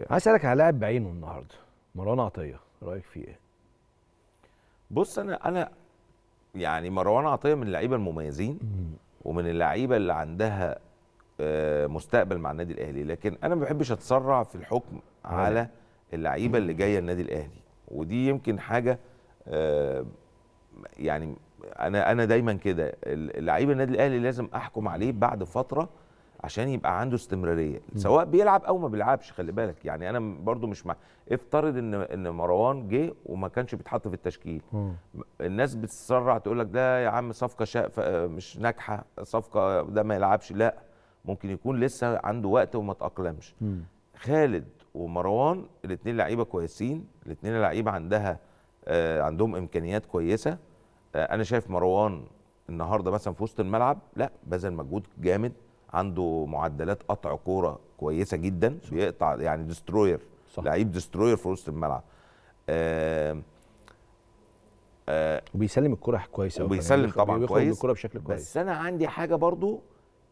عايز اسالك على لاعب بعينه النهارده مروان عطيه رايك فيه إيه؟ بص أنا أنا يعني مروان عطيه من اللعيبه المميزين ومن اللعيبه اللي عندها آه، مستقبل مع النادي الاهلي. لكن أنا ما بحبش اتسرع في الحكم على اللعيبه اللي جاية النادي الاهلي. ودي يمكن حاجة آه، يعني أنا أنا دايما كده. اللعيبه النادي الاهلي لازم احكم عليه بعد فتره عشان يبقى عنده استمرارية. سواء بيلعب أو ما بيلعبش خلي بالك. يعني أنا برضو مش مع افترض ان إن مروان جه وما كانش بيتحط في التشكيل. الناس بتتسرع تقول لك ده يا عم صفقة شا... ف- مش ناجحة صفقة ده ما يلعبش. لا ممكن يكون لسه عنده وقت وما تأقلمش. خالد ومروان الاثنين لعيبة كويسين. الاثنين لعيبة عندها آه عندهم إمكانيات كويسة. آه أنا شايف مروان النهارده مثلا في وسط الملعب لا بذل مجهود جامد. عنده معدلات قطع كورة كويسة جدا بيقطع يعني destroyer صح. لعيب destroyer في وسط الملعب آه آه وبيسلم الكرة كويس. وبيسلم طبعا كويس بالكره بشكل كويس بس أنا عندي حاجة برضو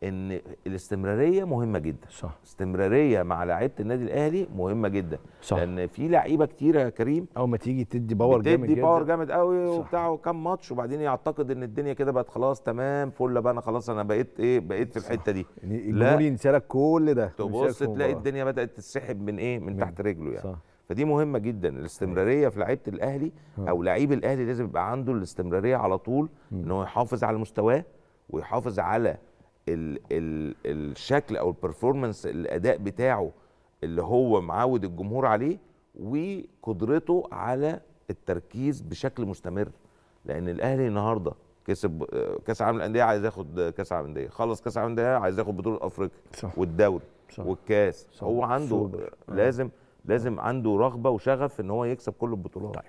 إن الاستمرارية مهمة جدا. صح. استمرارية مع لعيبة النادي الأهلي مهمة جدا. صح. لأن في لعيبة كتيره يا كريم. اول ما تيجي تدي power جامد جدا. power جامد قوي. وبتاع وكم ماتش وبعدين يعتقد إن الدنيا كده بقت خلاص تمام فل بقى أنا خلاص أنا بقيت إيه بقيت في الحتة دي. يعني الجمهور ينسى لك كل ده. تبص تلاقي. الدنيا بدأت تسحب من إيه من تحت رجله يعني. صح. فدي مهمة جدا. الاستمرارية في لعيبة الأهلي أو لعيب الأهلي لازم يبقى عنده الاستمرارية على طول ان هو يحافظ على مستواه ويحافظ على ال ال الشكل أو البرفورمانس الأداء بتاعه اللي هو معود الجمهور عليه وقدرته على التركيز بشكل مستمر لأن الأهلي النهارده كسب آه، كأس العالم للأندية عايز ياخد كأس العالم للأندية خلص كأس العالم للأندية عايز ياخد بطولة أفريقيا صح. والدوري صح. والكاس صح. هو عنده. آه، لازم لازم عنده رغبة وشغف إن هو يكسب كل البطولات طيب